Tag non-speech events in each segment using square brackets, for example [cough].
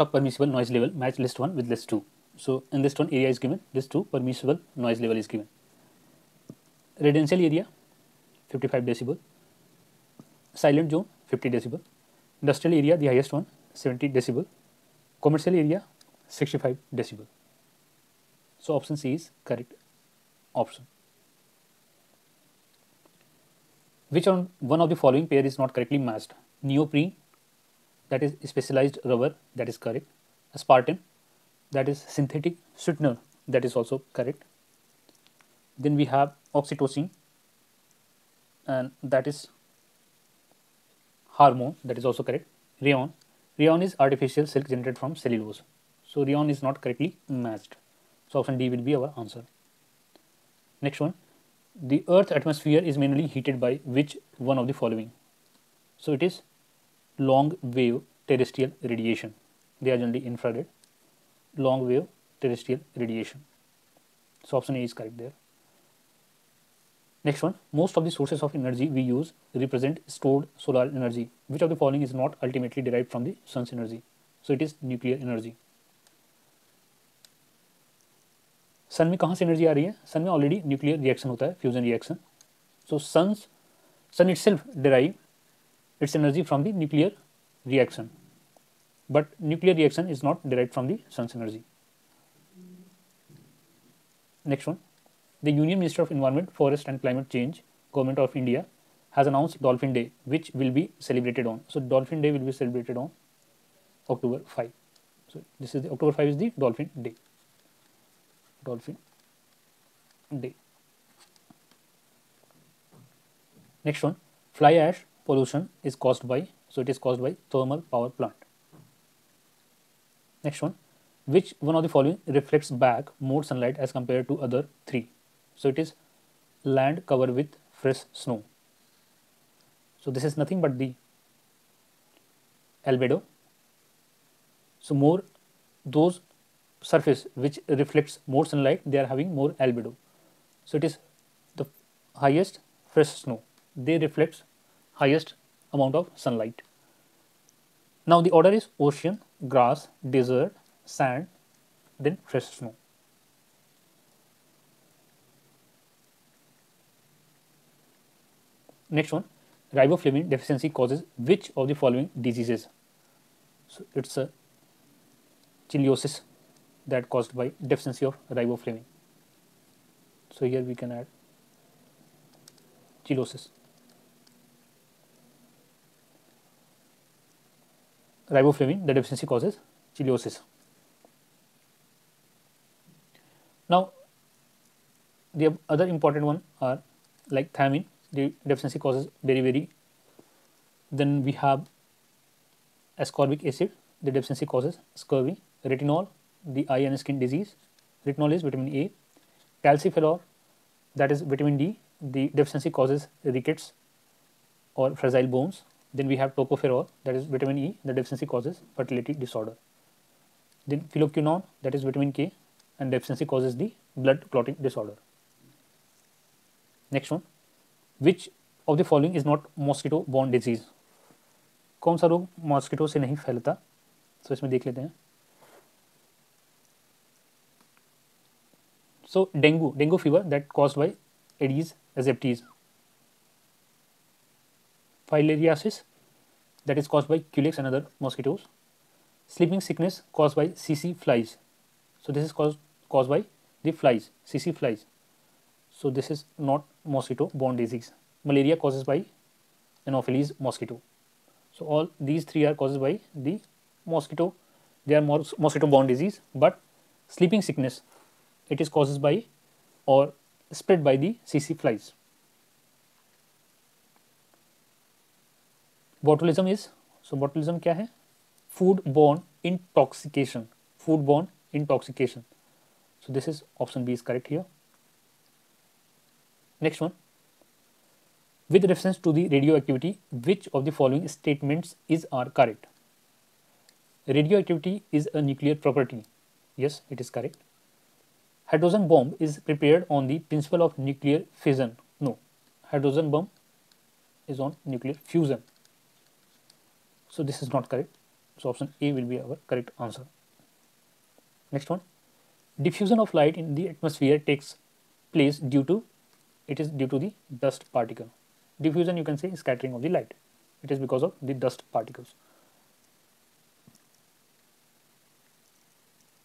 of permissible noise level match list 1 with list 2. So in list 1 area is given, list 2 permissible noise level is given. Residential area 55 decibel, silent zone 50 decibel, industrial area the highest one 70 decibel, commercial area 65 decibel. So option C is correct option. Which on one of the following pair is not correctly matched? Neoprene that is specialized rubber that is correct. Aspartame that is synthetic sweetener that is also correct. Then we have oxytocin and that is hormone that is also correct. Rayon. Rayon is artificial silk generated from cellulose. So rayon is not correctly matched. So option D will be our answer. Next one. The earth atmosphere is mainly heated by which one of the following? So it is long wave terrestrial radiation. They are generally infrared. Long wave terrestrial radiation. So option A is correct there. Next one, most of the sources of energy we use represent stored solar energy. Which of the following is not ultimately derived from the sun's energy? So it is nuclear energy. सन में कहाँ से energy आ रही है सन में already nuclear reaction होता है fusion reaction so sun sun itself derive its energy from the nuclear reaction. But nuclear reaction is not derived from the sun's energy. Next one. The Union Minister of Environment, Forest and Climate Change, Government of India has announced Dolphin Day, which will be celebrated on. So Dolphin Day will be celebrated on October 5. So this is the October 5 is the Dolphin Day. Dolphin Day. Next one, fly ash pollution is caused by so it is caused by thermal power plant. Next one. Which one of the following reflects back more sunlight as compared to other three? So it is land covered with fresh snow. So this is nothing but the albedo. So more those surface which reflects more sunlight they are having more albedo. So it is the highest fresh snow. They reflect highest amount of sunlight. Now the order is ocean, grass, desert, sand, then fresh snow. Next one, riboflavin deficiency causes which of the following diseases? So it's a cheilosis that caused by deficiency of riboflavin. So here we can add cheilosis. Riboflavin, the deficiency causes cheilosis. Now, the other important one are like thiamine, the deficiency causes beriberi. Then we have ascorbic acid, the deficiency causes scurvy. Retinol, the eye and skin disease. Retinol is vitamin A. Calciferol, that is vitamin D, the deficiency causes rickets or fragile bones. Then we have tocopherol that is vitamin E the deficiency causes fertility disorder. Then phylloquinone that is vitamin K and deficiency causes the blood clotting disorder. Next one which of the following is not mosquito borne disease? कौन सा रोग mosquito से नहीं फैलता तो इसमें देख लेते हैं so dengue dengue fever that caused by Aedes aegypti filariasis that is caused by culex and other mosquitoes. Sleeping sickness caused by tsetse flies. So this is caused caused by the flies, tsetse flies. So this is not mosquito borne disease. Malaria causes by Anopheles mosquito. So all these three are caused by the mosquito. They are mosquito borne disease, but sleeping sickness it is caused by or spread by the tsetse flies. botulism is so botulism क्या है food borne intoxication food borne intoxication so this is option b is correct here next one with reference to the radioactivity which of the following statements is are correct radioactivity is a nuclear property yes it is correct hydrogen bomb is prepared on the principle of nuclear fission no hydrogen bomb is on nuclear fusion so this is not correct So option A will be our correct answer. Next one. Diffusion of light in the atmosphere takes place due to it is due to the dust particle. Diffusion you can say scattering of the light. It is because of the dust particles.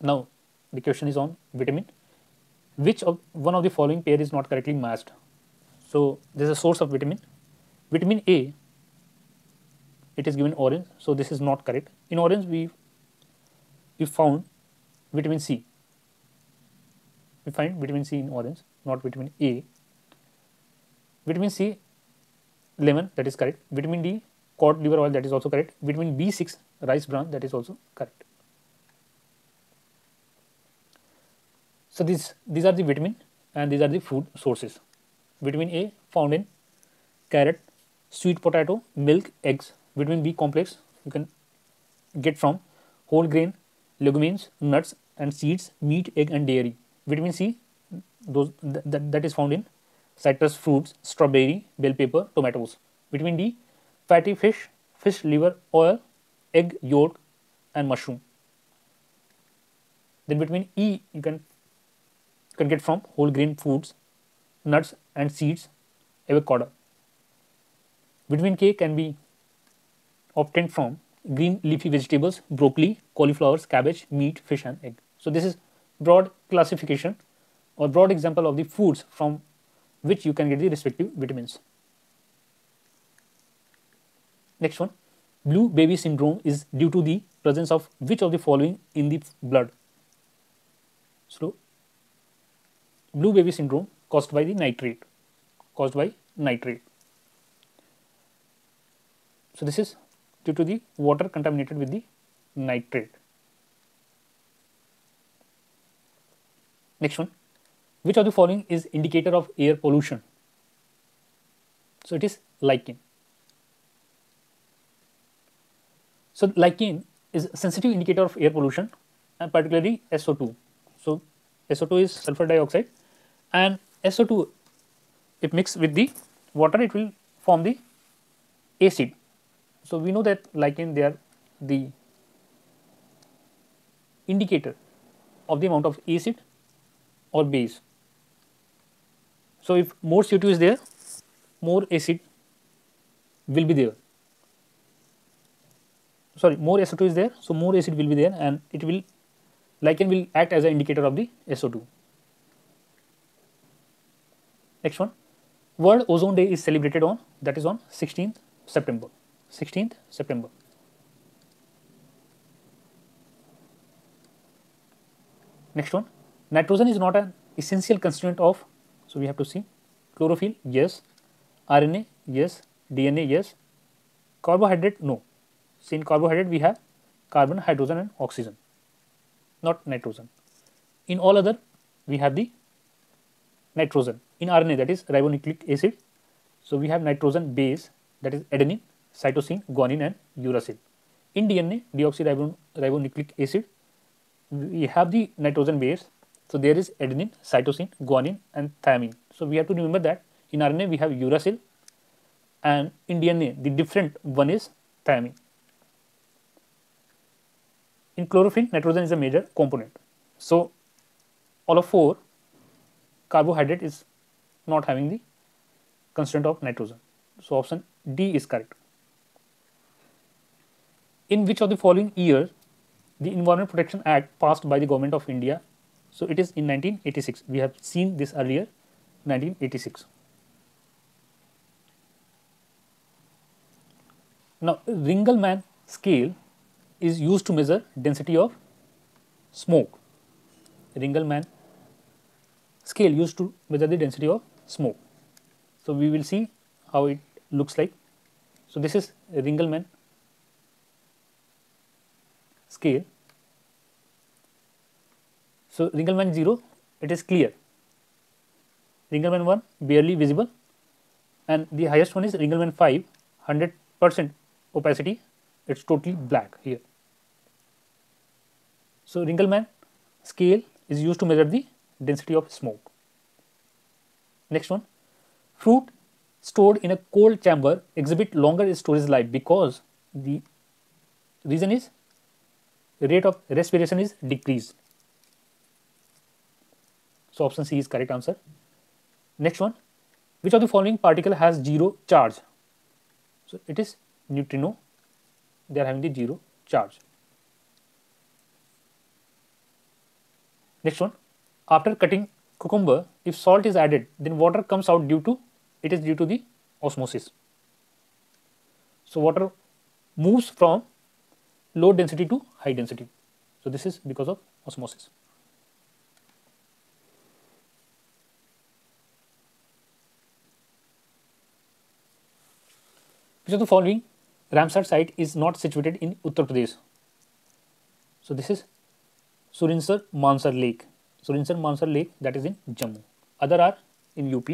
Now the question is on vitamin. Which of one of the following pair is not correctly matched? So there is a source of vitamin. Vitamin A it is given orange so this is not correct. In orange we we found vitamin c. We find vitamin c in orange not vitamin a. Vitamin c lemon that is correct. Vitamin d cod liver oil that is also correct. Vitamin b6 rice bran that is also correct. So these these are the vitamin and these are the food sources. Vitamin a found in carrot sweet potato milk eggs vitamin B complex you can get from whole grain, legumes, nuts and seeds, meat, egg and dairy. Vitamin C those th that, that is found in citrus fruits, strawberry, bell pepper, tomatoes. Vitamin D, fatty fish, fish liver oil, egg yolk and mushroom. Then vitamin E you can you can get from whole grain foods, nuts and seeds, avocado. Vitamin K can be obtained from green leafy vegetables, broccoli, cauliflowers, cabbage, meat, fish and egg. So this is broad classification or broad example of the foods from which you can get the respective vitamins. Next one, blue baby syndrome is due to the presence of which of the following in the blood? So, blue baby syndrome caused by the nitrate, caused by nitrate. So, this is due to the water contaminated with the nitrate. Next one, which of the following is indicator of air pollution? So it is lichen. So lichen is a sensitive indicator of air pollution and particularly SO2. So SO2 is sulfur dioxide and SO2 if mixed with the water it will form the acid so we know that lichen they are the indicator of the amount of acid or base. So if more CO2 is there, more acid will be there. Sorry, more SO2 is there, so more acid will be there, and it will lichen will act as an indicator of the SO2. Next one, World Ozone Day is celebrated on that is on 16th September. 16th September. Next one, nitrogen is not an essential constituent of, so we have to see chlorophyll, yes, RNA, yes, DNA, yes, carbohydrate, no. In carbohydrate we have carbon, hydrogen and oxygen, not nitrogen. In all other we have the nitrogen. In RNA that is ribonucleic acid, so we have nitrogen base that is adenine cytosine, guanine and uracil. In DNA, deoxyribonucleic acid, we have the nitrogen base. So there is adenine, cytosine, guanine and thymine. So we have to remember that in RNA we have uracil and in DNA the different one is thymine. In chlorophyll, nitrogen is a major component. So all of four carbohydrate is not having the constituent of nitrogen. So option D is correct in which of the following years the Environment Protection Act passed by the government of India. So it is in 1986. We have seen this earlier, 1986. Now, Ringelmann scale is used to measure density of smoke. Ringelmann scale used to measure the density of smoke. So we will see how it looks like. So this is Ringelmann scale. So, Ringelmann 0 it is clear, Ringelmann 1 barely visible and the highest one is Ringelmann 5 100 percent opacity it is totally black here. So, Ringelmann scale is used to measure the density of smoke. Next one, fruit stored in a cold chamber exhibit longer storage life because the reason is rate of respiration is decreased. So option C is correct answer. Next one, which of the following particle has zero charge? So it is neutrino. They are having the zero charge. Next one, after cutting cucumber, if salt is added, then water comes out due to it is due to the osmosis. So water moves from low density to high density. So this is because of osmosis. Which of the following Ramsar site is not situated in Uttar Pradesh? So this is Surinsar Mansar Lake. Surinsar Mansar Lake that is in Jammu. Other are in UP.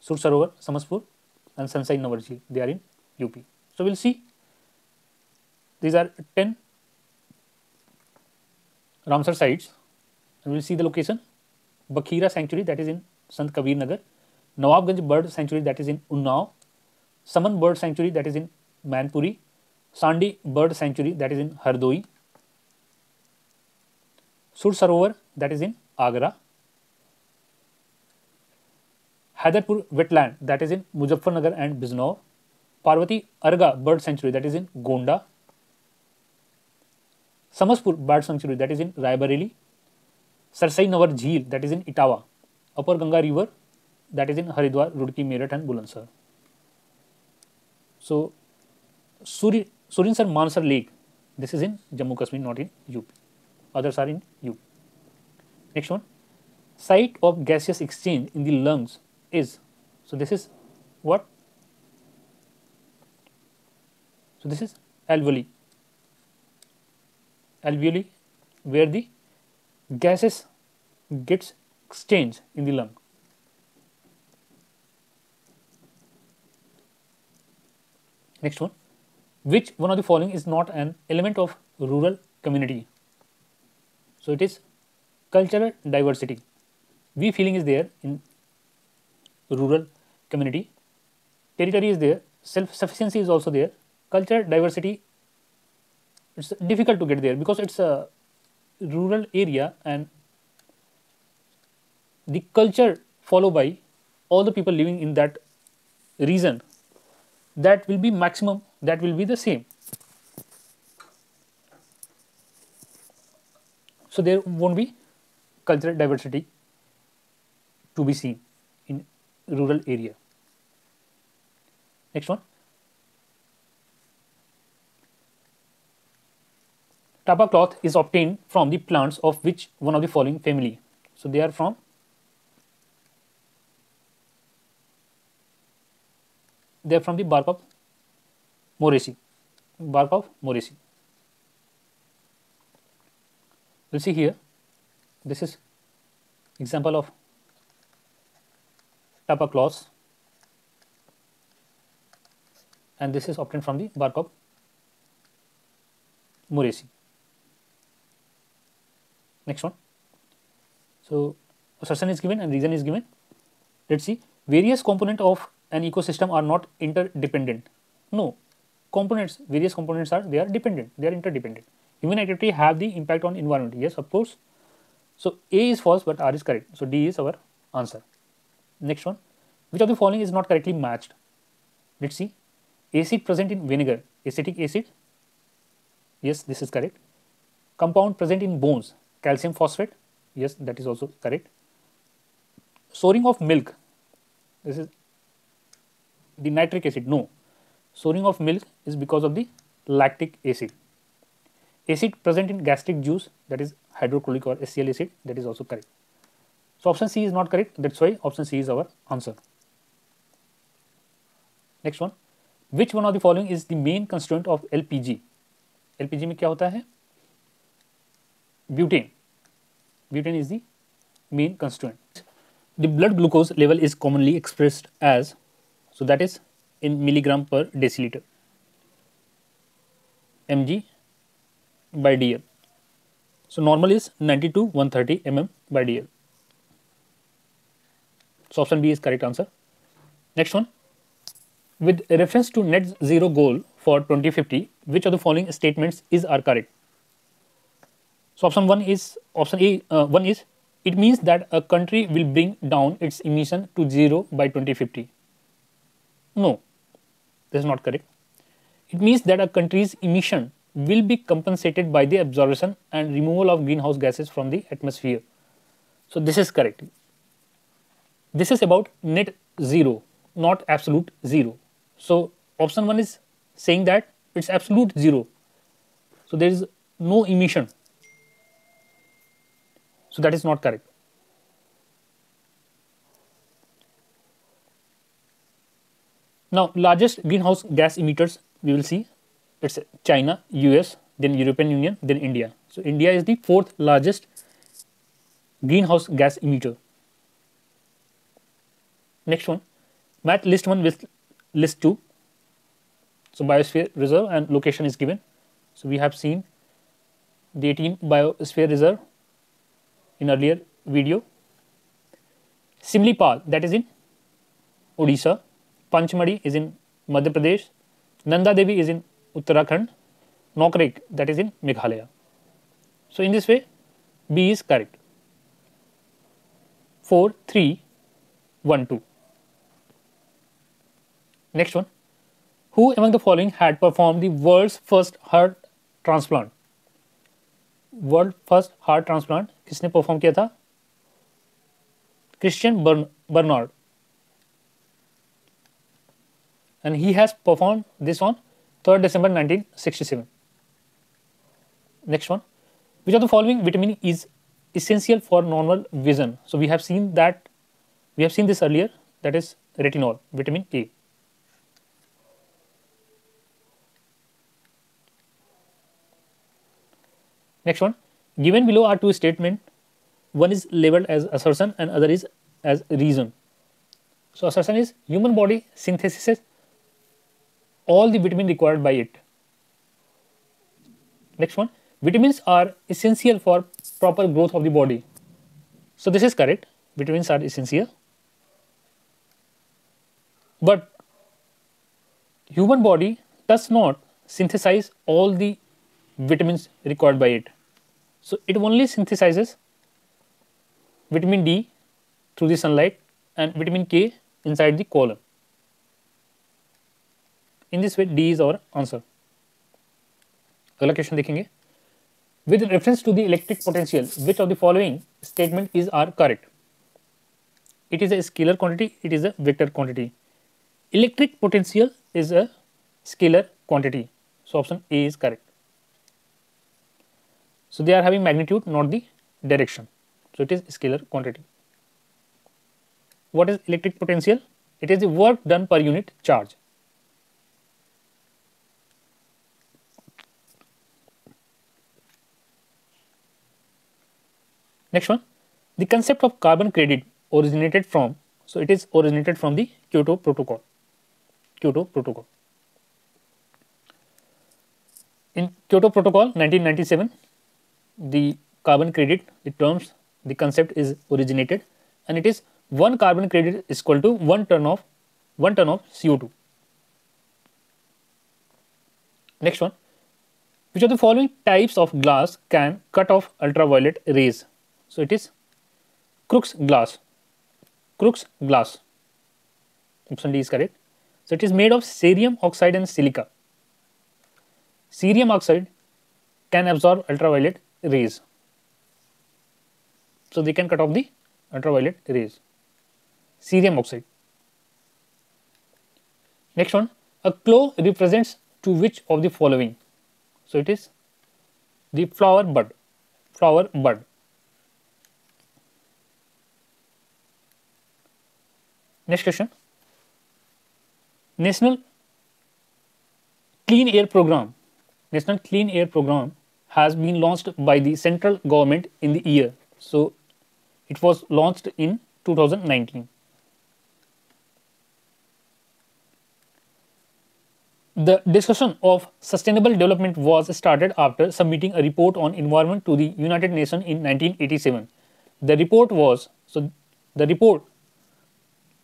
Sur Sarovar, Samaspur and Sarsai Navar Jheel. They are in UP. So we'll see. These are 10 Ramsar sites and we'll see the location. Bakhira Sanctuary that is in Sant Kabir Nagar. Nawabganj Bird Sanctuary that is in Unnao. Saman Bird Sanctuary that is in Manpuri. Sandi Bird Sanctuary that is in Hardoi. Sur Sarovar that is in Agra. Haidarpur Wetland that is in Muzaffarnagar and Bijnor. Parvati Arga Bird Sanctuary that is in Gonda. Samaspur Bird Sanctuary that is in Raebareli. Sarsai Navar Jheel that is in Etawah. Upper Ganga River that is in Haridwar, Roorkee, Meerut and Bulandshahr. So, Suri, Surinsar Mansar Lake, this is in Jammu Kashmir, not in UP. Others are in UP. Next one, site of gaseous exchange in the lungs is, so this is what? So, this is alveoli. Alveoli where the gases gets exchanged in the lung. Next one, which one of the following is not an element of rural community? So it is cultural diversity. We feeling is there in rural community. Territory is there. Self-sufficiency is also there. Cultural diversity. It's difficult to get there because it's a rural area and the culture followed by all the people living in that region that will be maximum that will be the same. So there won't be cultural diversity to be seen in rural area. Next one tapa cloth is obtained from the plants of which one of the following family so they are from they are from the bark of Moraceae, bark of Moraceae. We'll see here, this is example of tapa cloth and this is obtained from the bark of Moraceae. Next one. So, assertion is given and reason is given. Let's see various component of an ecosystem are not interdependent. No, components, various components are they are dependent, they are interdependent. Human activity have the impact on environment. Yes, of course. So A is false, but R is correct. So D is our answer. Next one, which of the following is not correctly matched? Let's see. Acid present in vinegar, acetic acid. Yes, this is correct. Compound present in bones, calcium phosphate. Yes, that is also correct. Souring of milk. This is the nitric acid no souring of milk is because of the lactic acid acid present in gastric juice that is hydrochloric or HCl acid that is also correct so option c is not correct that's why option c is our answer next one which one of the following is the main constituent of lpg lpg में क्या होता है butane butane is the main constituent the blood glucose level is commonly expressed as so that is in milligram per deciliter mg by dl. So normal is 90 to 130 mm by dl. So option B is correct answer. Next one. With reference to net zero goal for 2050, which of the following statements is are correct? So option one is option A. Uh, one is it means that a country will bring down its emission to zero by 2050. No, this is not correct. It means that a country's emission will be compensated by the absorption and removal of greenhouse gases from the atmosphere. So this is correct. This is about net zero, not absolute zero. So option 1 is saying that it's absolute zero. So there is no emission. So that is not correct. Now largest greenhouse gas emitters we will see it's China, US, then European Union, then India. So India is the fourth largest greenhouse gas emitter. Next one, math list one with list two. So biosphere reserve and location is given. So we have seen the 18 biosphere reserve in earlier video. Simlipal that is in Odisha, Panchmadi is in Madhya Pradesh, Nanda Devi is in Uttarakhand, Nokrek that is in Meghalaya. So in this way B is correct. 4 3 1 2. Next one. Who among the following had performed the world's first heart transplant? World first heart transplant किसने perform किया था? Christian Barn Barnard and he has perform this on third December 1967 next one which are the following vitamin is essential for normal vision so we have seen that we have seen this earlier that is retinol vitamin A next one given below are two statements. One is labeled as assertion and other is as reason. So assertion is human body synthesizes all the vitamin required by it. Next one, vitamins are essential for proper growth of the body. So this is correct. Vitamins are essential. But human body does not synthesize all the vitamins required by it. So it only synthesizes vitamin D through the sunlight and vitamin K inside the colon. In this way, D is our answer. अगला question देखेंगे with reference to the electric potential which of the following statement is are correct it is a scalar quantity it is a vector quantity electric potential is a scalar quantity so option a is correct so they are having magnitude, not the direction. So it is scalar quantity. What is electric potential? It is the work done per unit charge. Next one, the concept of carbon credit originated from, so it is originated from the Kyoto Protocol. Kyoto Protocol. In Kyoto Protocol 1997, the carbon credit, the terms, the concept is originated and it is one carbon credit is equal to one ton of one ton of CO2. Next one, which of the following types of glass can cut off ultraviolet rays? So it is Crookes glass. Crookes glass. Option D is correct. So it is made of cerium oxide and silica. Cerium oxide can absorb ultraviolet rays. So they can cut off the ultraviolet rays. Cerium oxide. Next one, a clove represents to which of the following? So it is the flower bud, flower bud. Next question. National Clean Air Program. National Clean Air Program has been launched by the central government in the year. So it was launched in 2019. The discussion of sustainable development was started after submitting a report on environment to the United Nations in 1987. The report was so the report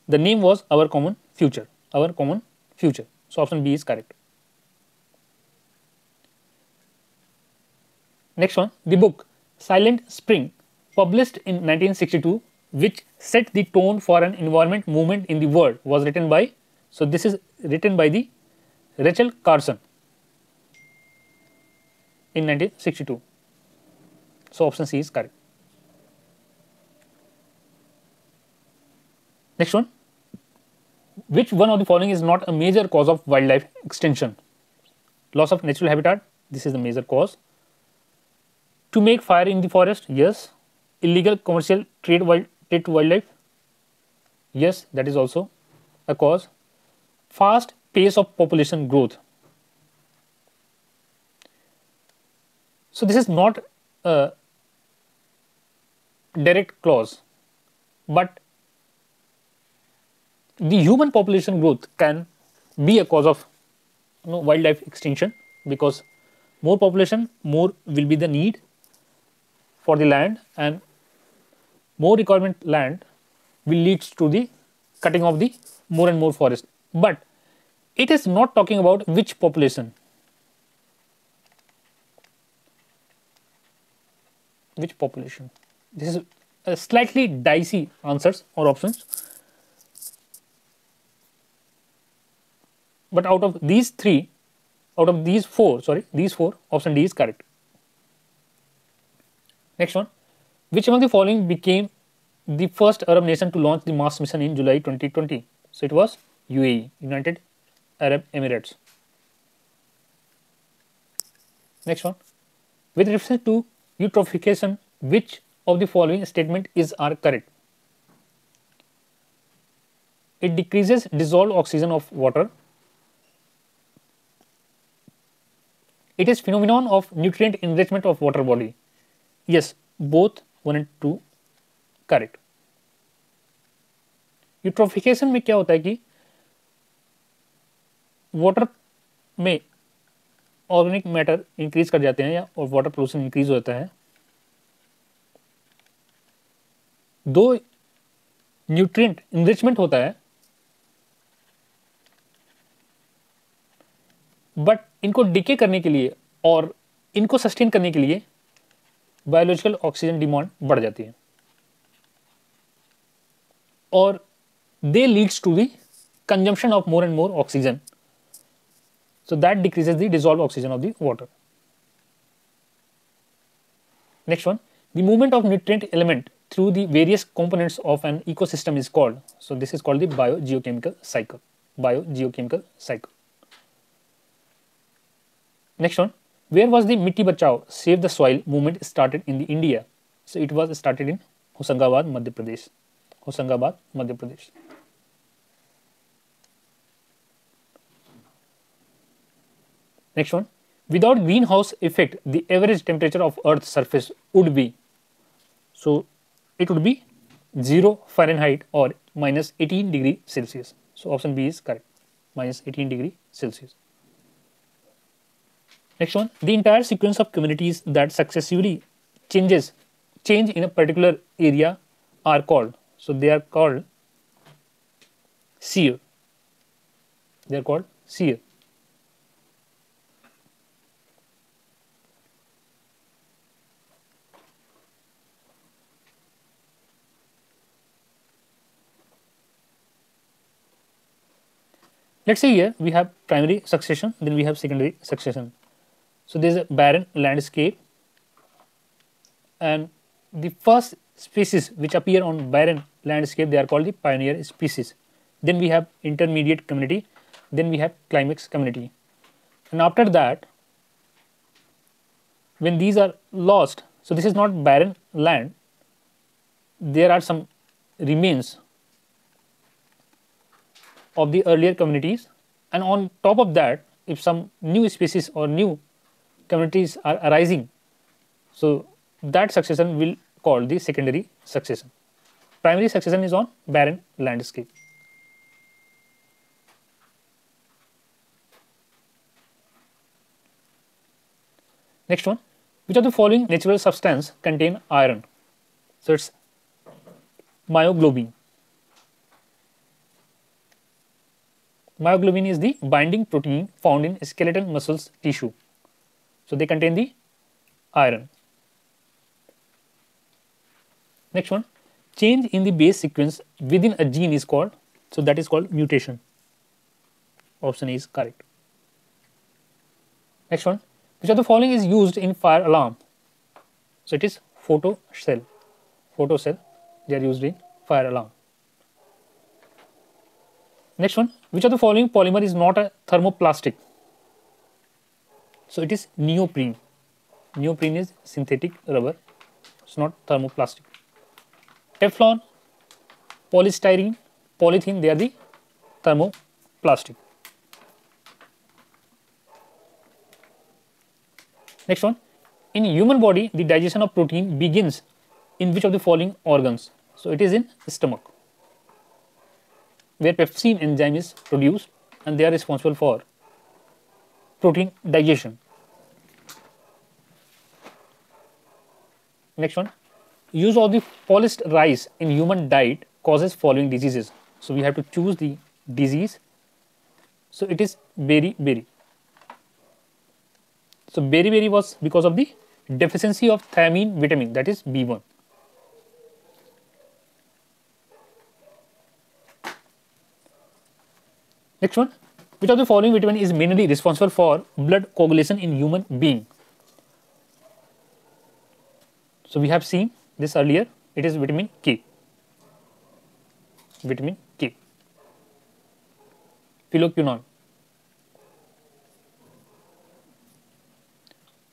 the name was our common future our common future so option b is correct Next one, the book Silent Spring, published in 1962, which set the tone for an environment movement in the world, was written by. So this is written by the Rachel Carson in 1962. So option C is correct. Next one. Which one of the following is not a major cause of wildlife extinction? Loss of natural habitat, this is the major cause. To make fire in the forest, yes. Illegal commercial trade, wild, trade to wildlife, yes, that is also a cause. Fast pace of population growth. So this is not a direct clause, but the human population growth can be a cause of you know, wildlife extinction because more population, more will be the need for the land and more requirement land will lead to the cutting of the more and more forest. But it is not talking about which population. Which population? This is a slightly dicey answers or options. But out of these three, out of these four, sorry, these four, option D is correct. Next one, which among the following became the first Arab nation to launch the Mars mission in July 2020? So it was UAE, United Arab Emirates. Next one, with reference to eutrophication, which of the following statement is are correct? It decreases dissolved oxygen of water It is phenomenon of nutrient enrichment of water body. Yes, both one and two correct. Eutrophication में क्या होता है कि water में organic matter increase कर जाते हैं या और वाटर पोल्यूशन इंक्रीज हो जाता है दो न्यूट्रिएंट इनरिचमेंट होता है बट इनको डिके करने के लिए और इनको सस्टेन करने के लिए बायोलॉजिकल ऑक्सीजन डिमांड बढ़ जाती है। और they leads to the consumption of more and more oxygen so that decreases the dissolve oxygen of the water next one the movement of nutrient element through the various components of an ecosystem is called so this is called the biogeochemical cycle biogeochemical cycle next one where was the Mitti Bachao Save the Soil movement started in the India? So it was started in Hoshangabad, Madhya Pradesh. Hoshangabad, Madhya Pradesh. Next one, without greenhouse effect, the average temperature of Earth's surface would be. So it would be 0 Fahrenheit or minus 18 degree Celsius. So option B is correct, minus 18 degree Celsius. Next one, the entire sequence of communities that successively changes change in a particular area are called. So they are called sere. They are called sere. Let's say here we have primary succession, then we have secondary succession. So there is a barren landscape and the first species which appear on barren landscape they are called the pioneer species. Then we have intermediate community, then we have climax community. And after that when these are lost, so this is not barren land, there are some remains of the earlier communities and on top of that if some new species or new communities are arising. So that succession will call the secondary succession. Primary succession is on barren landscape. Next one, which of the following natural substance contain iron? So it's myoglobin. Myoglobin is the binding protein found in skeletal muscles tissue. So they contain the iron. Next one, change in the base sequence within a gene is called, so that is called mutation. Option is correct. Next one, which of the following is used in fire alarm? So it is photo cell. Photo cell, they are used in fire alarm. Next one, which of the following polymer is not a thermoplastic? So it is neoprene. Neoprene is synthetic rubber. It's not thermoplastic. Teflon, polystyrene, polythene, they are the thermoplastic. Next one, in human body, the digestion of protein begins in which of the following organs? So it is in stomach, where pepsin enzyme is produced and they are responsible for protein digestion. Next one, use of the polished rice in human diet causes following diseases. So we have to choose the disease. So it is beriberi. So beriberi was because of the deficiency of thiamine vitamin that is B1. Next one, which of the following vitamin is mainly responsible for blood coagulation in human being? So we have seen this earlier, it is vitamin K. Vitamin K. Phylloquinone.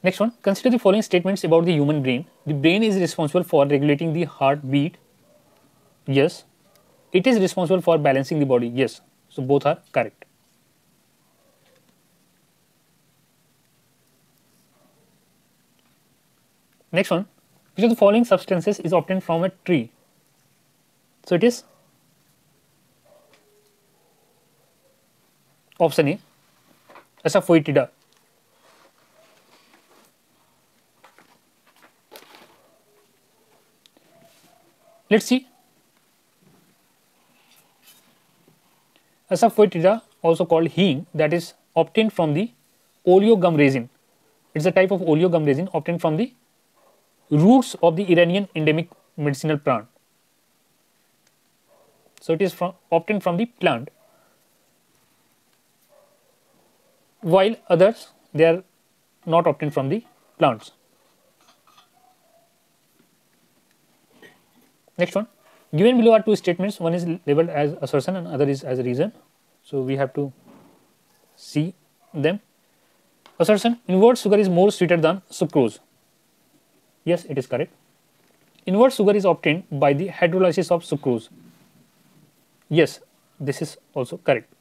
Next one, consider the following statements about the human brain. The brain is responsible for regulating the heartbeat. Yes. It is responsible for balancing the body. Yes. So both are correct. Next one, which of the following substances is obtained from a tree? So it is option A, Asafoetida. Let's see. Asafoetida, also called heme, that is obtained from the oleogum resin. It's a type of oleogum resin obtained from the roots of the Iranian endemic medicinal plant. So it is from, obtained from the plant, while others they are not obtained from the plants. Next one, given below are two statements. One is labeled as assertion and other is as a reason. So we have to see them. Assertion: Invert sugar is more sweeter than sucrose. Yes, it is correct. Invert sugar is obtained by the hydrolysis of sucrose. Yes, this is also correct.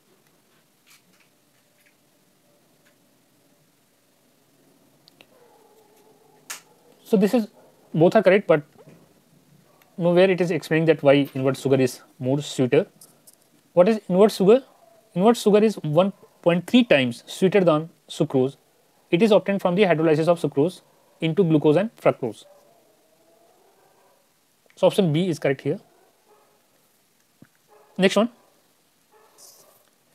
So this is both are correct, but nowhere it is explaining that why invert sugar is more sweeter. What is invert sugar? Invert sugar is 1.3 times sweeter than sucrose. It is obtained from the hydrolysis of sucrose into glucose and fructose. So option B is correct here. Next one.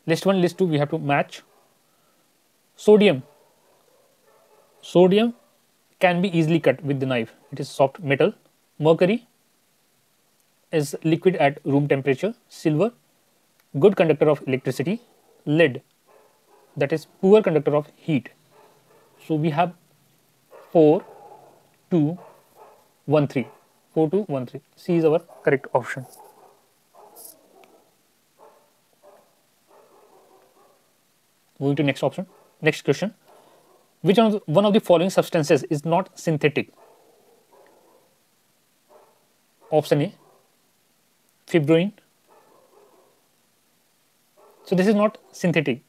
List 1, list 2 we have to match. Sodium. Sodium can be easily cut with the knife. It is soft metal. Mercury is liquid at room temperature. Silver, good conductor of electricity. Lead, that is poor conductor of heat. So we have 4, 2, 1, 3. 4, 2, 1, 3. C is our correct option. Moving to next option. Next question. Which one of the, one of the following substances is not synthetic? Option A, fibroin. So this is not synthetic.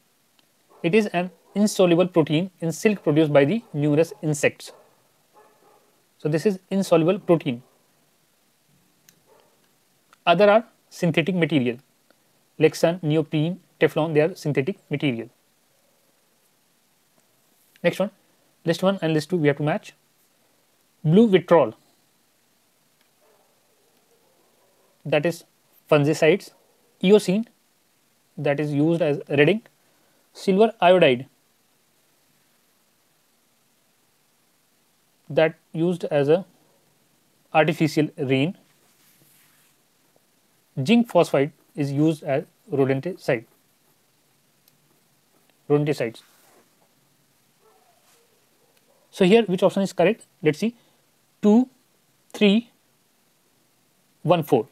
It is an insoluble protein in silk produced by the numerous insects. So this is insoluble protein. Other are synthetic material. Lexan, neoprene, Teflon, they are synthetic material. Next one, list 1 and list 2 we have to match. Blue vitriol, that is fungicides. Eosine, that is used as red ink. Silver iodide, that used as a artificial rain. Zinc phosphide is used as rodenticide. Rodenticides. So here which option is correct? Let's see. 2, 3, 1, 4.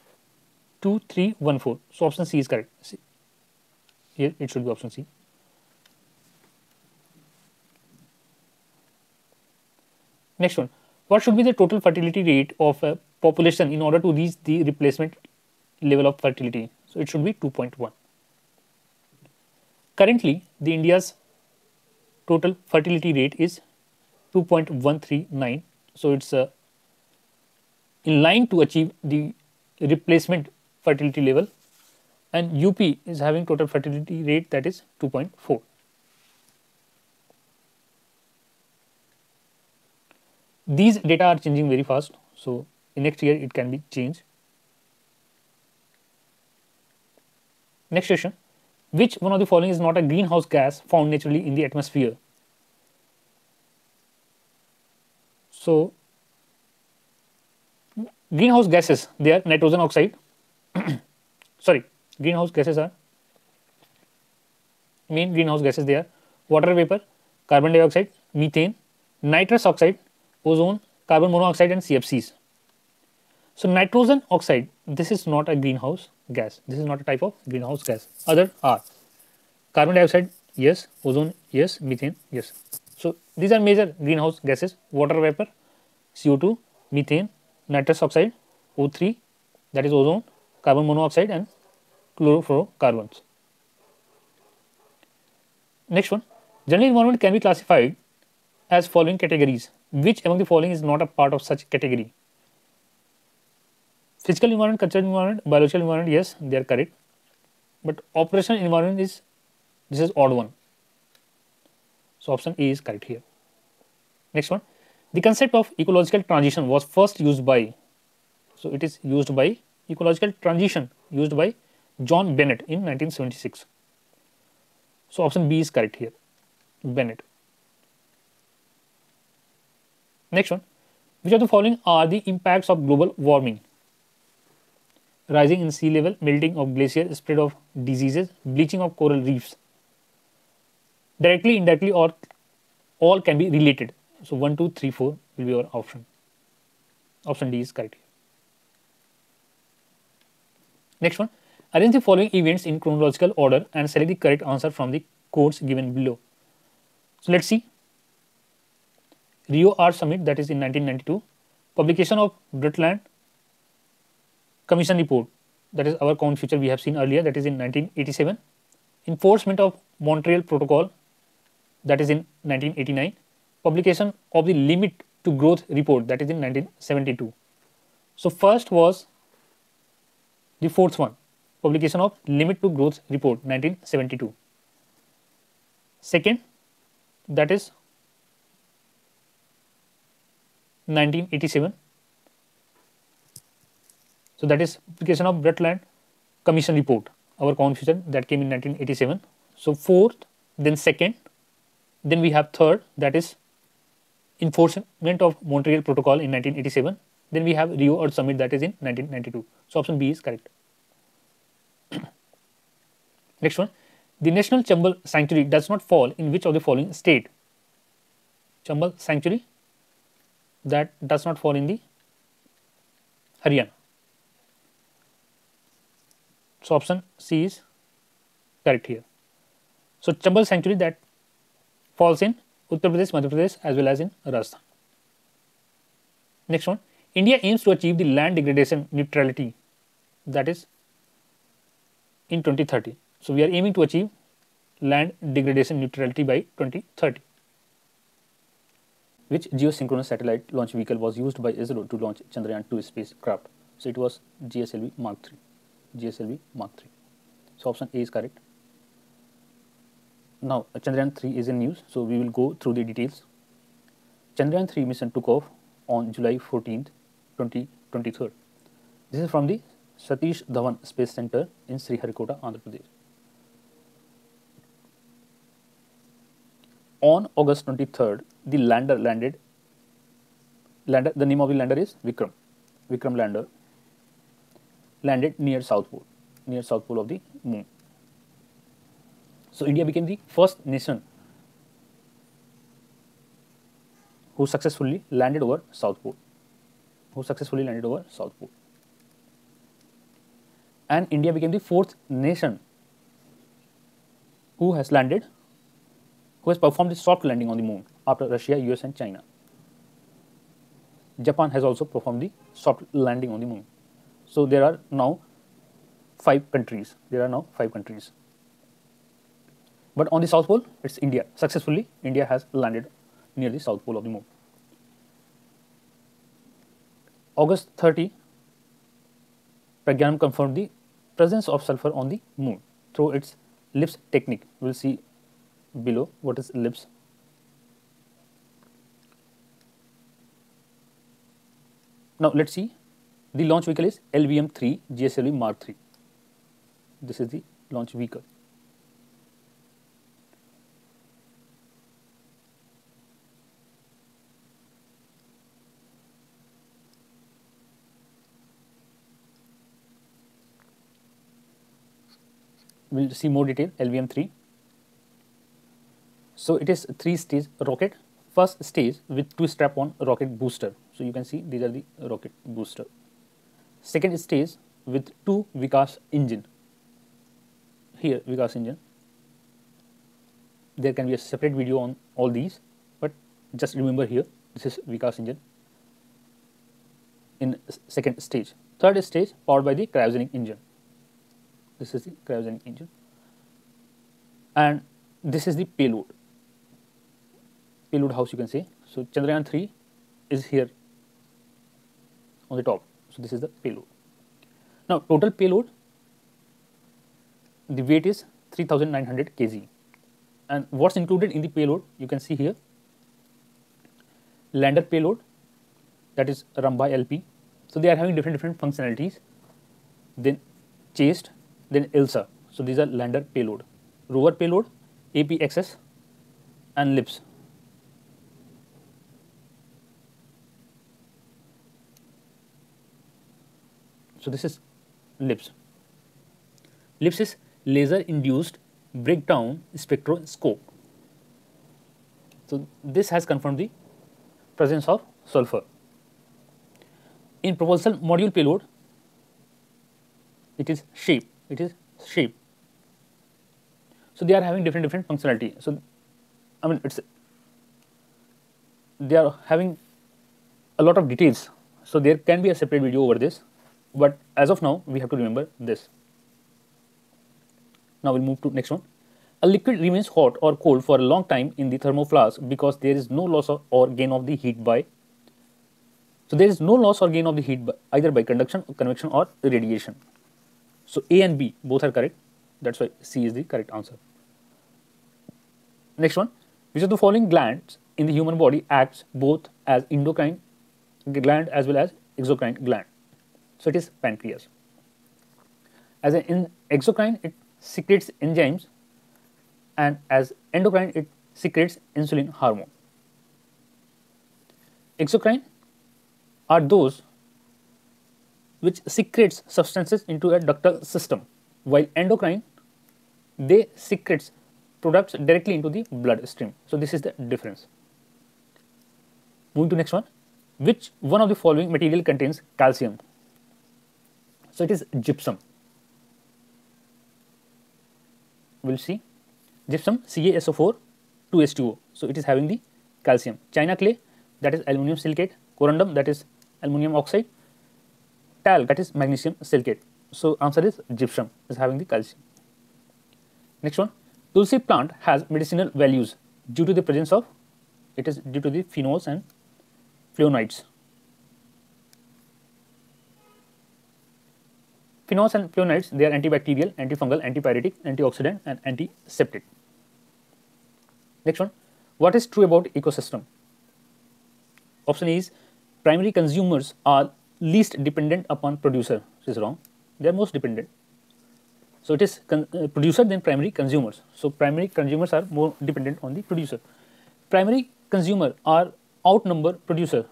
2, 3, 1, 4. So option C is correct. See. Here it should be option C. Next one. What should be the total fertility rate of a population in order to reach the replacement level of fertility? So it should be 2.1. Currently, the India's total fertility rate is 2.139. So it's uh, in line to achieve the replacement fertility level and UP is having total fertility rate that is 2.4. These data are changing very fast. So, in next year it can be changed. Next question. Which one of the following is not a greenhouse gas found naturally in the atmosphere? So, greenhouse gases, they are nitrogen oxide. [coughs] Sorry, greenhouse gases are main greenhouse gases they are water vapor, carbon dioxide, methane, nitrous oxide, ozone, carbon monoxide and CFCs. So nitrogen oxide, this is not a greenhouse gas. This is not a type of greenhouse gas. Other are carbon dioxide, yes, ozone, yes, methane, yes. So these are major greenhouse gases, water vapor, CO2, methane, nitrous oxide, O3, that is ozone, carbon monoxide and chlorofluorocarbons. Next one, general environment can be classified as following categories. Which among the following is not a part of such category? Physical environment, cultural environment, biological environment, yes, they are correct. But operational environment is, this is odd one. So option A is correct here. Next one, the concept of ecological transition was first used by, so it is used by ecological transition used by John Bennett in 1976. So option B is correct here, Bennett. Next one, which of the following are the impacts of global warming? Rising in sea level, melting of glacier, spread of diseases, bleaching of coral reefs. Directly, indirectly, or all can be related. So 1, 2, 3, 4 will be our option. Option D is correct. Next one, arrange the following events in chronological order and select the correct answer from the codes given below. So let's see. Rio Earth Summit that is in 1992, publication of Brundtland Commission report that is our common future we have seen earlier that is in 1987, enforcement of Montreal Protocol that is in 1989, publication of the limit to growth report that is in 1972. So first was the fourth one, publication of limit to growth report 1972. Second, that is 1987. So that is publication of Brundtland Commission report, our future that came in 1987. So fourth, then second, then we have third that is enforcement of Montreal Protocol in 1987. Then we have Rio Earth Summit that is in 1992. So option B is correct. [coughs] Next one, the National Chambal Sanctuary does not fall in which of the following state? Chambal Sanctuary that does not fall in the Haryana. So option C is correct here. So Chambal sanctuary that falls in Uttar Pradesh, Madhya Pradesh as well as in Rajasthan. Next one, India aims to achieve the land degradation neutrality that is in 2030. So we are aiming to achieve land degradation neutrality by 2030. Which geosynchronous satellite launch vehicle was used by ISRO to launch Chandrayaan 2 spacecraft? So it was GSLV Mark 3. GSLV Mark 3. So option A is correct. Now uh, Chandrayaan 3 is in news, so we will go through the details. Chandrayaan 3 mission took off on July 14th, 2023. This is from the Satish Dhawan Space Center in Sriharikota, Andhra Pradesh. On August 23rd, the lander landed lander, the name of the lander is Vikram. Vikram lander landed near South Pole, near South Pole of the moon. So India became the first nation who successfully landed over South Pole, who successfully landed over South Pole. And India became the fourth nation who has landed, who has performed the soft landing on the moon after Russia, US, and China. Japan has also performed the soft landing on the moon. So there are now five countries. There are now five countries. But on the South Pole, it's India. Successfully, India has landed near the South Pole of the moon. August 30, Pragyanam confirmed the presence of sulfur on the moon through its LIBS technique. We'll see below what is LIBS. Now let's see. The launch vehicle is LVM-3 GSLV Mark 3. This is the launch vehicle. We'll see more detail LVM-3. So it is three stage rocket. First stage with two strap-on rocket booster. So you can see these are the rocket booster. Second stage with two Vikas engine. Here Vikas engine. There can be a separate video on all these, but just remember here this is Vikas engine in second stage. Third stage powered by the cryogenic engine. This is the cryogenic engine, and this is the payload. Payload house you can say. So Chandrayaan 3 is here on the top. So this is the payload. Now total payload, the weight is 3900 kg and what's included in the payload you can see here lander payload that is RAMBHA-LP. So they are having different different functionalities. Then ChaSTE, then ILSA. So these are lander payload, rover payload, APXS, and LIBS. So this is LIBS. LIBS is laser induced breakdown spectroscope. So this has confirmed the presence of sulfur. In propulsion module payload, it is shape. It is shape. So they are having different different functionality. So I mean it's they are having a lot of details. So there can be a separate video over this but as of now we have to remember this. Now we'll move to next one. A liquid remains hot or cold for a long time in the thermoflask because there is no loss or gain of the heat by so there is no loss or gain of the heat by, either by conduction convection or radiation. So a and b both are correct. That's why c is the correct answer. Next one. Which of the following glands in the human body acts both as endocrine gland as well as exocrine gland so it is pancreas. As an exocrine, it secretes enzymes, and as endocrine, it secretes insulin hormone. Exocrine are those which secretes substances into a ductal system, while endocrine they secretes products directly into the bloodstream. So this is the difference. Moving to next one, which one of the following material contains calcium? So it is gypsum. We'll see. Gypsum CaSO4 2H2O. So it is having the calcium. China clay that is aluminum silicate. Corundum that is aluminum oxide. Talc that is magnesium silicate. So answer is gypsum is having the calcium. Next one. Tulsi plant has medicinal values due to the presence of it is due to the phenols and flavonoids. Phenols and flavonoids, they are antibacterial, antifungal, antipyretic, antioxidant and antiseptic. Next one, what is true about ecosystem? Option is primary consumers are least dependent upon producer. Is wrong. They are most dependent. So it is uh, producer than primary consumers. So primary consumers are more dependent on the producer. Primary consumer are outnumber producer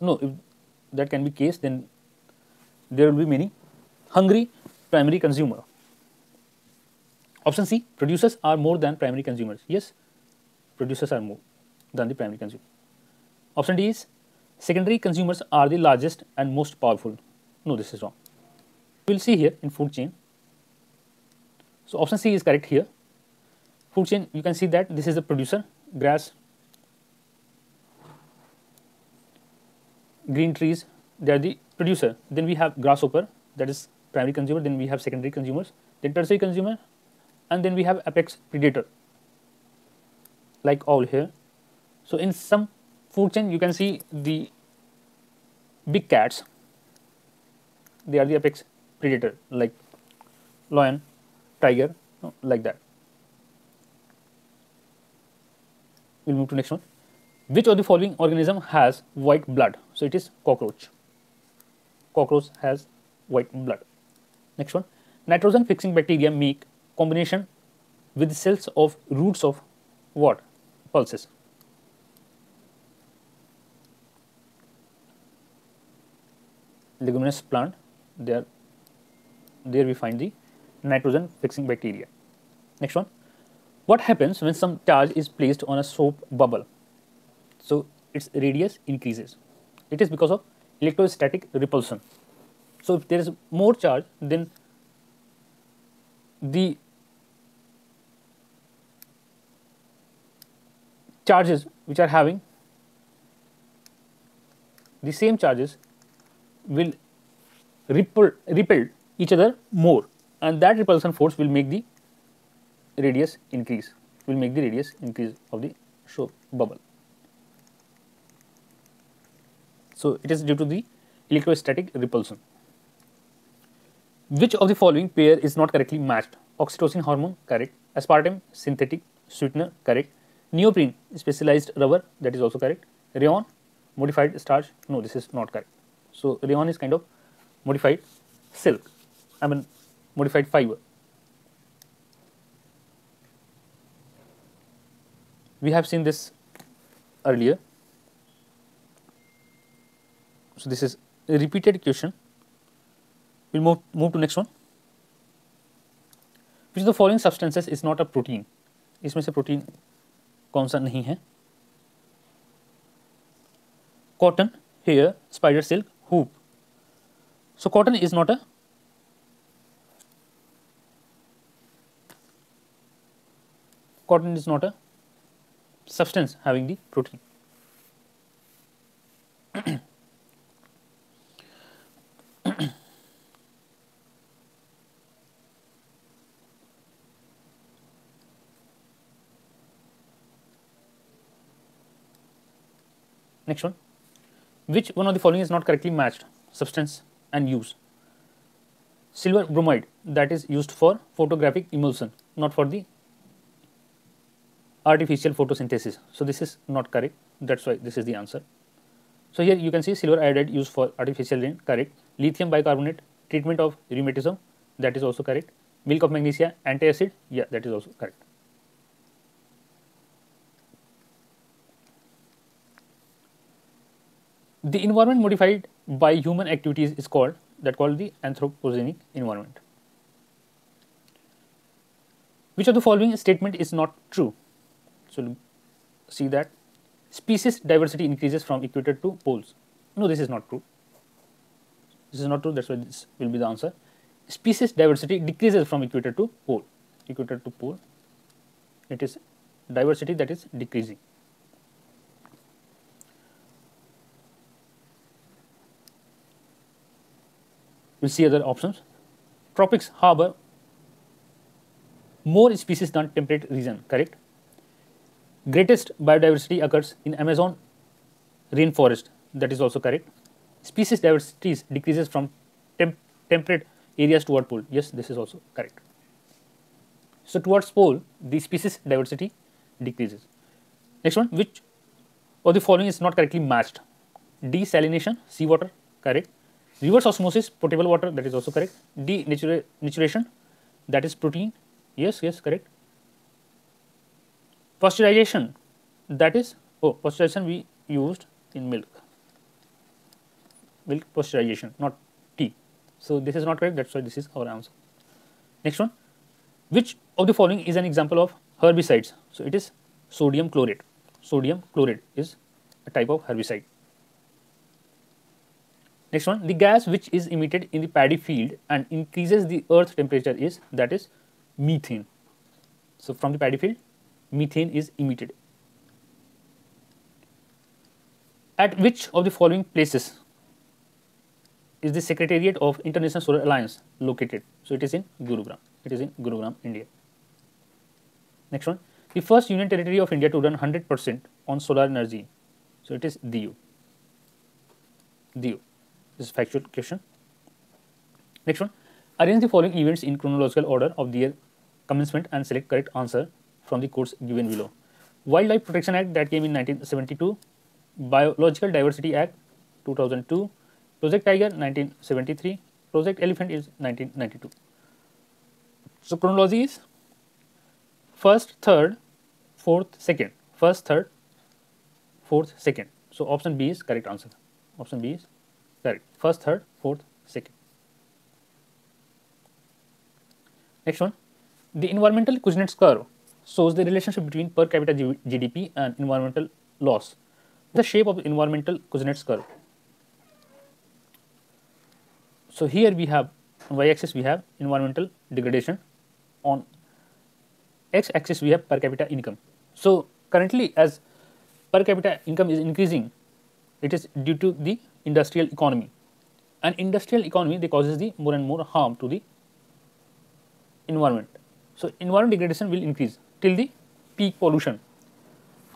no if that can be case then there will be many hungry primary consumer. Option c producers are more than primary consumers. Yes producers are more than the primary consumer. Option d is secondary consumers are the largest and most powerful. No this is wrong. We will see here in food chain. So option c is correct here. Food chain you can see that this is the producer grass green trees they are the producer. Then we have grasshopper that is primary consumer then we have secondary consumers then tertiary consumer and then we have apex predator like all here so in some food chain you can see the big cats they are the apex predator like lion tiger like that we'll move to next one which of the following organism has white blood? So it is cockroach. Cockroach has white blood. Next one, nitrogen fixing bacteria make combination with cells of roots of what? Pulses. Leguminous plant. There, there we find the nitrogen fixing bacteria. Next one, what happens when some charge is placed on a soap bubble? So its radius increases. It is because of electrostatic repulsion. So if there is more charge, then the charges which are having the same charges will repel, repel each other more and that repulsion force will make the radius increase will make the radius increase of the soap bubble So, it is due to the electrostatic repulsion. Which of the following pair is not correctly matched? Oxytocin hormone correct, aspartame synthetic. Sweetener correct, neoprene specialized rubber that is also correct, rayon modified starch. No this is not correct. So, rayon is kind of modified silk. I mean modified fiber. We have seen this earlier. So this is a repeated question we'll move move to next one which of the following substances is not a protein इसमें से protein कौन सा नहीं है cotton hair spider silk hoop so cotton is not a cotton is not a substance having the protein Next one. Which one of the following is not correctly matched? Substance and use. Silver bromide that is used for photographic emulsion, not for the artificial photosynthesis. So this is not correct. That's why this is the answer. So here you can see silver iodide used for artificial rain, correct. Lithium bicarbonate, treatment of rheumatism, that is also correct. Milk of magnesia, antacid, yeah, that is also correct. The environment modified by human activities is called that called the anthropogenic environment. Which of the following statement is not true? So see that species diversity increases from equator to poles. No, this is not true. This is not true. That's why this will be the answer. Species diversity decreases from equator to pole. Equator to pole. It is diversity that is decreasing. We'll see other options. Tropics harbor more species than temperate region, correct? Greatest biodiversity occurs in Amazon rainforest, that is also correct. Species diversity decreases from temp temperate areas toward pole, yes, this is also correct. So towards pole, the species diversity decreases. Next one, which of the following is not correctly matched? Desalination, seawater, correct reverse osmosis potable water that is also correct denaturation that is protein yes yes correct pasteurization that is oh pasteurization we used in milk milk pasteurization, not tea. So this is not correct. That's why this is our answer. Next one, which of the following is an example of herbicides? So it is sodium chlorate. Sodium chlorate is a type of herbicide. Next one, the gas which is emitted in the paddy field and increases the earth temperature is that is methane. So from the paddy field, methane is emitted. At which of the following places is the Secretariat of International Solar Alliance located? So it is in Gurugram. It is in Gurugram, India. Next one, the first Union Territory of India to run 100% on solar energy. So it is Diu. Diu. This is factual question. Next one, arrange the following events in chronological order of their commencement and select correct answer from the codes given below. Wildlife Protection Act that came in 1972, Biological Diversity Act 2002, Project Tiger 1973, Project Elephant is 1992. So chronology is first, third, fourth, second. First, third, fourth, second. So option B is correct answer. Option B is First, third, fourth, second. Next one, the environmental Kuznets curve shows the relationship between per capita GDP and environmental loss. The shape of the environmental Kuznets curve. So here we have on y-axis we have environmental degradation, on x-axis we have per capita income. So currently as per capita income is increasing, it is due to the industrial economy. And industrial economy they causes the more and more harm to the environment. So environment degradation will increase till the peak pollution.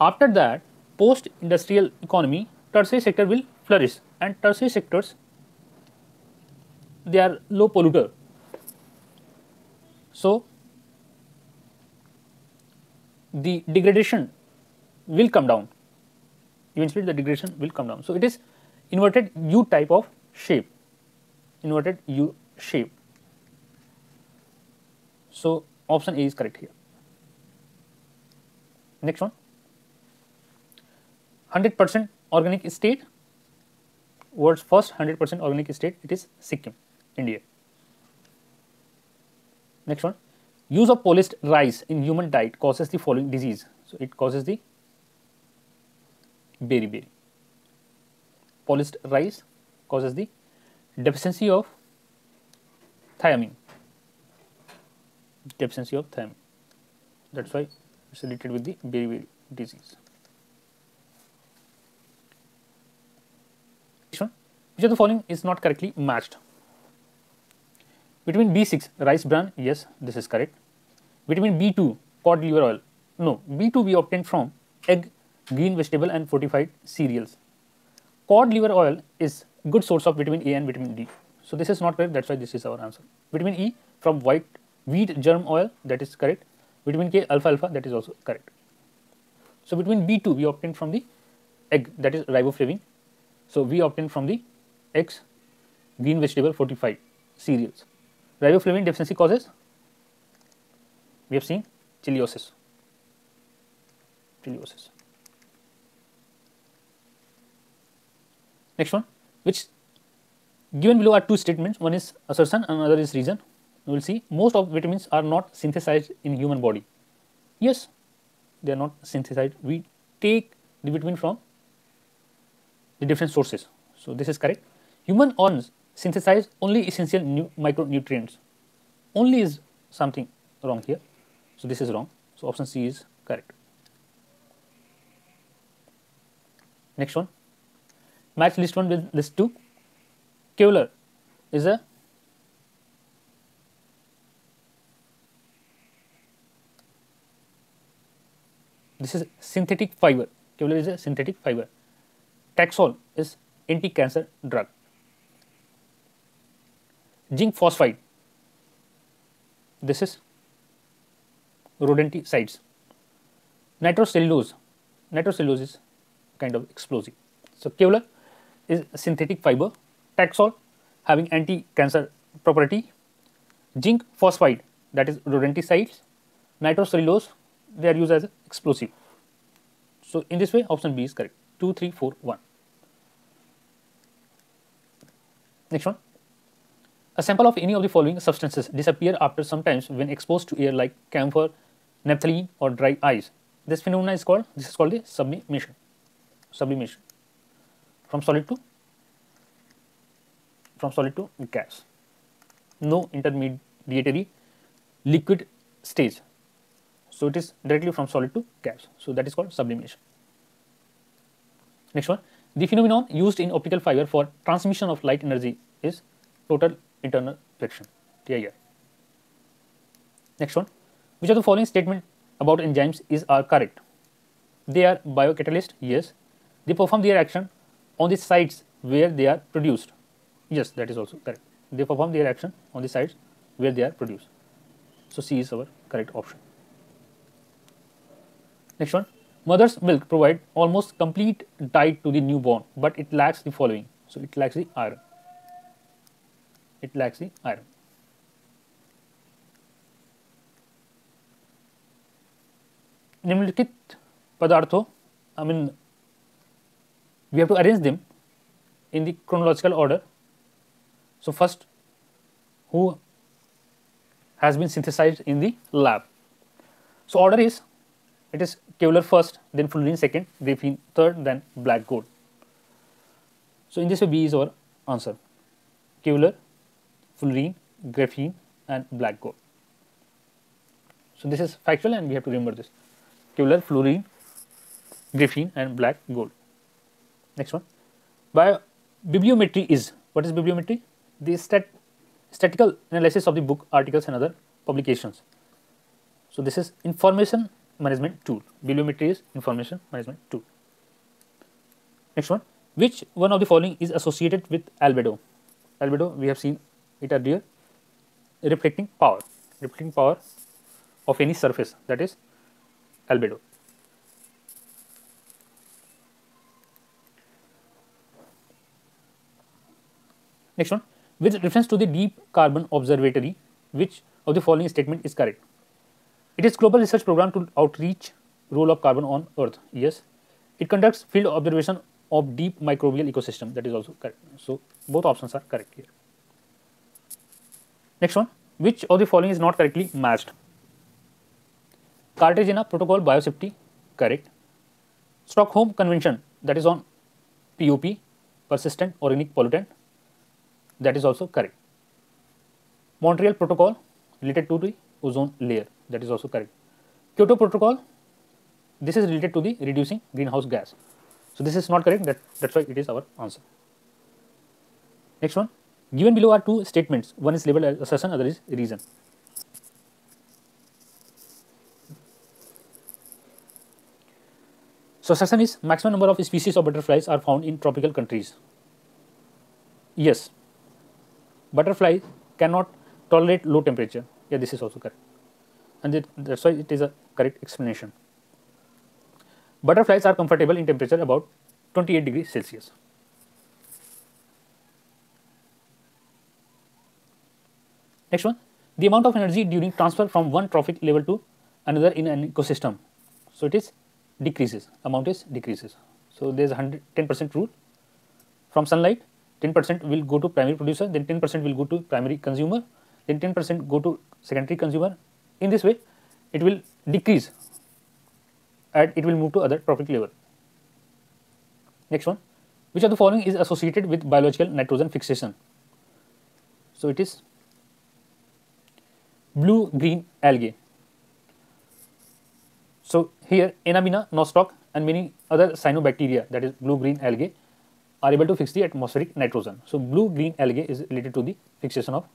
After that, post-industrial economy, tertiary sector will flourish and tertiary sectors, they are low polluter. So, the degradation will come down, eventually the degradation will come down. So, it is inverted U type of shape, inverted U shape. So, option A is correct here. Next one 100% organic state world's first 100% organic state it is Sikkim India. Next one use of polished rice in human diet causes the following disease. So, it causes the beriberi. Polished rice causes the deficiency of thiamine. Deficiency of thiamine. That is why is related with the beriberi disease. One, which of the following is not correctly matched? Vitamin B6, rice bran, yes, this is correct. Vitamin B2, cod liver oil, no. B2 we obtained from egg, green vegetable and fortified cereals. Cod liver oil is good source of vitamin A and vitamin D. So this is not correct. That's why this is our answer. Vitamin E from white wheat germ oil, that is correct vitamin K alfalfa that is also correct. So, vitamin B2 we obtained from the egg that is riboflavin. So, we obtained from the eggs green vegetable fortified cereals. Riboflavin deficiency causes we have seen cheilosis. Cheilosis. Next one which given below are two statements one is assertion and another is reason you will see most of vitamins are not synthesized in human body. Yes, they are not synthesized. We take the vitamin from the different sources. So, this is correct. Human organs synthesize only essential micronutrients. Only is something wrong here. So, this is wrong. So, option C is correct. Next one, match list 1 with list 2. Kevlar is a This is synthetic fiber. Kevlar is a synthetic fiber. Taxol is anti-cancer drug. Zinc phosphide. This is rodenticides. Nitrocellulose. Nitrocellulose is kind of explosive. So Kevlar is synthetic fiber. Taxol having anti-cancer property. Zinc phosphide that is rodenticides. Nitrocellulose they are used as explosive. So, in this way option B is correct 2, 3, 4, 1. Next one. A sample of any of the following substances disappear after some time when exposed to air like camphor, naphthalene or dry ice. This phenomenon is called this is called the sublimation. Sublimation from solid to from solid to gas. No intermediary liquid stage. So it is directly from solid to gas. So that is called sublimation. Next one. The phenomenon used in optical fiber for transmission of light energy is total internal reflection TIR. Next one. Which of the following statement about enzymes is are correct? They are biocatalyst, yes. They perform their action on the sites where they are produced. Yes, that is also correct. They perform their action on the sites where they are produced. So C is our correct option. Next one. Mother's milk provide almost complete diet to the newborn, but it lacks the following. So it lacks the iron. It lacks the iron. निम्नलिखित पदार्थों I mean we have to arrange them in the chronological order. So first who has been synthesized in the lab. So order is it is Kevlar first, then fullerene second, graphene third, then black gold. So in this way B is our answer. Kevlar, fullerene, graphene and black gold. So this is factual and we have to remember this. Kevlar, fullerene, graphene and black gold. Next one. By bibliometry is what is bibliometry? The stat statistical analysis of the book, articles and other publications. So this is information management tool. Bibliometry is information management tool. Next one. Which one of the following is associated with albedo? Albedo, we have seen it earlier. Reflecting power. Reflecting power of any surface that is albedo. Next one. With reference to the Deep Carbon Observatory, which of the following statement is correct? It is global research program to outreach role of carbon on earth. Yes. It conducts field observation of deep microbial ecosystem. That is also correct. So both options are correct here. Next one. Which of the following is not correctly matched? Cartagena Protocol Biosafety correct. Stockholm Convention that is on POP persistent organic pollutant that is also correct. Montreal Protocol related to the ozone layer that is also correct. Kyoto Protocol this is related to the reducing greenhouse gas. So this is not correct that that's why it is our answer. Next one given below are two statements one is labeled as assertion other is reason. So assertion is maximum number of species of butterflies are found in tropical countries. Yes, butterflies cannot tolerate low temperature. Yeah, this is also correct and that's why it is a correct explanation. Butterflies are comfortable in temperature about 28 degrees Celsius. Next one, the amount of energy during transfer from one trophic level to another in an ecosystem. So it is decreases, amount is decreases. So there is a 10% rule. From sunlight, 10% will go to primary producer, then 10% will go to primary consumer, then 10% go to secondary consumer, in this way it will decrease and it will move to other trophic level. Next one, which of the following is associated with biological nitrogen fixation? So it is blue green algae. So here Anabaena nostoc and many other cyanobacteria that is blue green algae are able to fix the atmospheric nitrogen. So blue green algae is related to the fixation of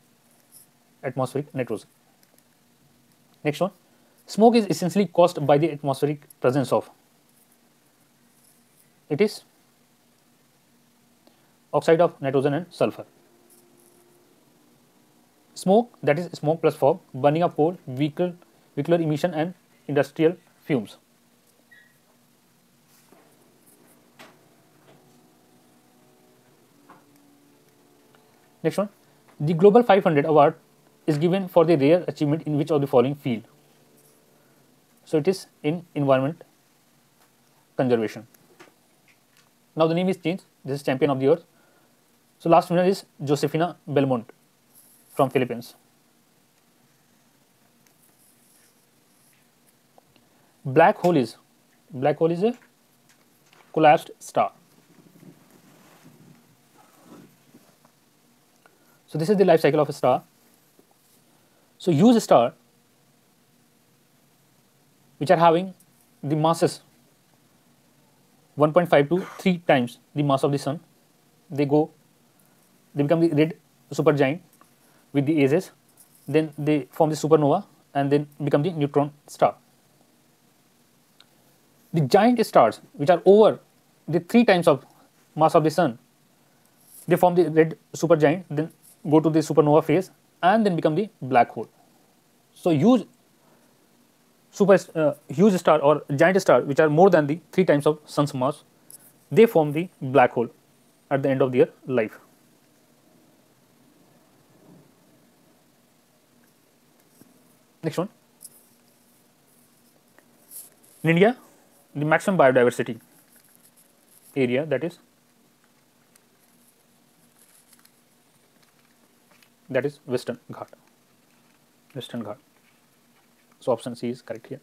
atmospheric nitrogen. Next one, smog is essentially caused by the atmospheric presence of it is oxide of nitrogen and sulfur. Smog that is smoke plus fog, burning of coal, vehicle, vehicular emission and industrial fumes. Next one, the Global 500 award is given for the rare achievement in which of the following field. So it is in environment conservation. Now the name is changed. This is champion of the earth. So last winner is Josefina Belmont from Philippines. Black hole is black hole is a collapsed star. So this is the life cycle of a star. So use a star which are having the masses 1.5 to 3 times the mass of the sun. They go, they become the red supergiant with the ages, then they form the supernova and then become the neutron star. The giant stars which are over the 3 times of mass of the sun, they form the red supergiant, then go to the supernova phase and then become the black hole. So use super uh, huge star or giant star which are more than the three times of sun's mass, they form the black hole at the end of their life. Next one. In India, the maximum biodiversity area that is that is Western Ghat. Western Ghat. So option C is correct here.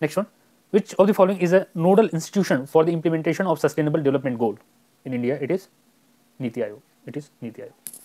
Next one, which of the following is a nodal institution for the implementation of sustainable development goal? In India, it is Niti Aayog. It is Niti Aayog.